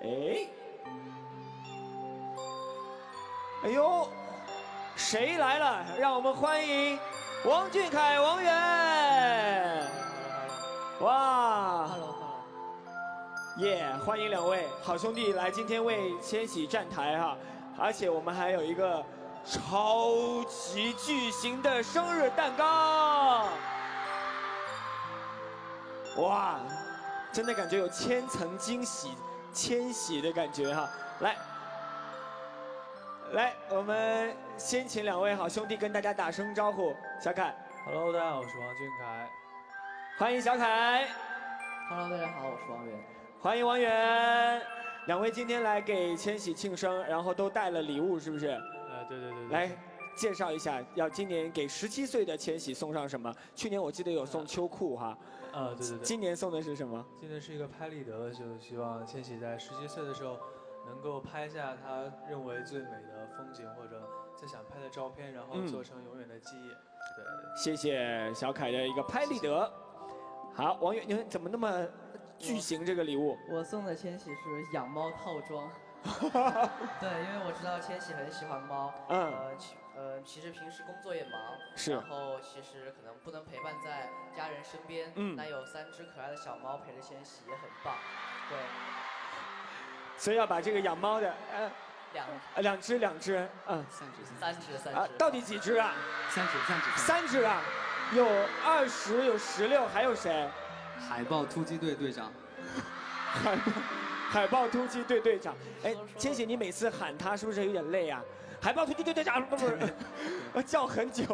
哎，哎呦，谁来了？让我们欢迎王俊凯、王源。哇，Hello 耶！欢迎两位好兄弟来今天为千玺站台哈，而且我们还有一个超级巨型的生日蛋糕。哇，真的感觉有千层惊喜。千玺的感觉哈，来，来，我们先请两位好兄弟跟大家打声招呼。小凯，Hello，大家好，我是王俊凯，欢迎小凯。Hello，大家好，我是王源，欢迎王源。两位今天来给千玺庆生，然后都带了礼物，是不是？呃，对对对。来介绍一下，要今年给十七岁的千玺送上什么？去年我记得有送秋裤哈。啊，对对对，今年送的是什么？今年是一个拍立得，就希望千玺在十七岁的时候，能够拍下他认为最美的风景或者最想拍的照片，然后做成永远的记忆。对，谢谢小凯的一个拍立得。好，王源，你们怎么那么巨型这个礼物？我送的千玺是养猫套装。对，因为我知道千玺很喜欢猫。嗯。呃，其实平时工作也忙，是，然后其实可能不能陪伴在家人身边，嗯，那有三只可爱的小猫陪着千玺也很棒，对。所以要把这个养猫的，呃，两，呃，两只，两只，嗯，三只，三只，三只，啊，到底几只啊？三只，三只，三只啊，有二十，有十六，还有谁？海豹突击队队长。海豹，海豹突击队队长。哎，千玺，你每次喊他是不是有点累啊？海豹突击队队长，不是，叫很久。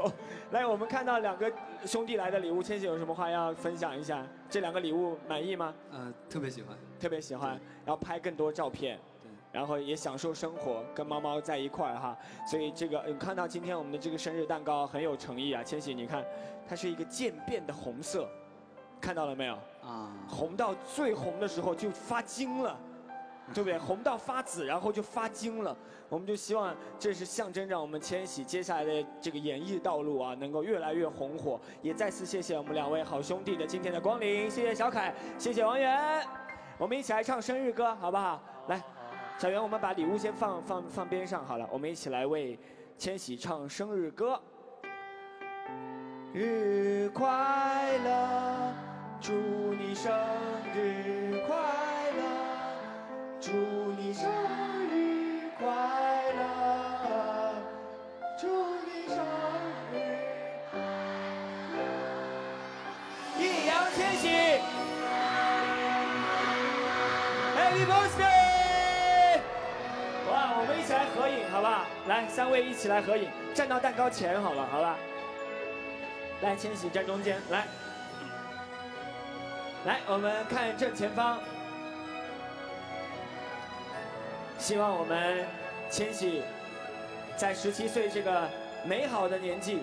来，我们看到两个兄弟来的礼物，千玺有什么话要分享一下？这两个礼物满意吗？呃，特别喜欢，特别喜欢。然后拍更多照片，对，然后也享受生活，跟猫猫在一块儿哈。所以这个，你看到今天我们的这个生日蛋糕很有诚意啊，千玺，你看，它是一个渐变的红色，看到了没有？啊，红到最红的时候就发金了。对不对？红到发紫，然后就发金了。我们就希望这是象征着我们千玺接下来的这个演艺道路啊，能够越来越红火。也再次谢谢我们两位好兄弟的今天的光临，谢谢小凯，谢谢王源。我们一起来唱生日歌，好不好？来，小袁，我们把礼物先放放放边上好了，我们一起来为千玺唱生日歌。日快乐，祝你生日快乐。祝你生日快乐！祝你生日快乐！易烊千玺，Happy Birthday！哇，我们一起来合影，好不好？来，三位一起来合影，站到蛋糕前好了，好吧？来，千玺站中间，来，来，我们看正前方。希望我们千玺在十七岁这个美好的年纪，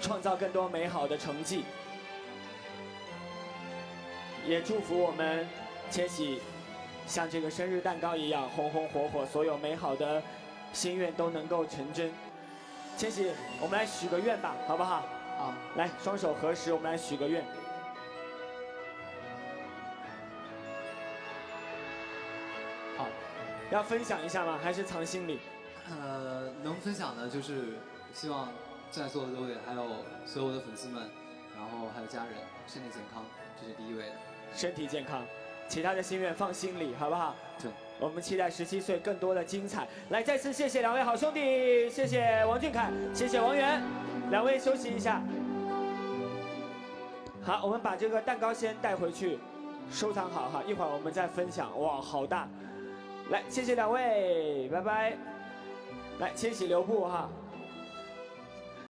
创造更多美好的成绩。也祝福我们千玺像这个生日蛋糕一样红红火火，所有美好的心愿都能够成真。千玺，我们来许个愿吧，好不好？好，来双手合十，我们来许个愿。要分享一下吗？还是藏心里？呃，能分享的就是希望在座的各位，还有所有的粉丝们，然后还有家人，身体健康，这是第一位的。身体健康，其他的心愿放心里，好不好？对。我们期待十七岁更多的精彩。来，再次谢谢两位好兄弟，谢谢王俊凯，谢谢王源，两位休息一下。好，我们把这个蛋糕先带回去，收藏好哈，一会儿我们再分享。哇，好大。来，谢谢两位，拜拜。来，千玺留步哈。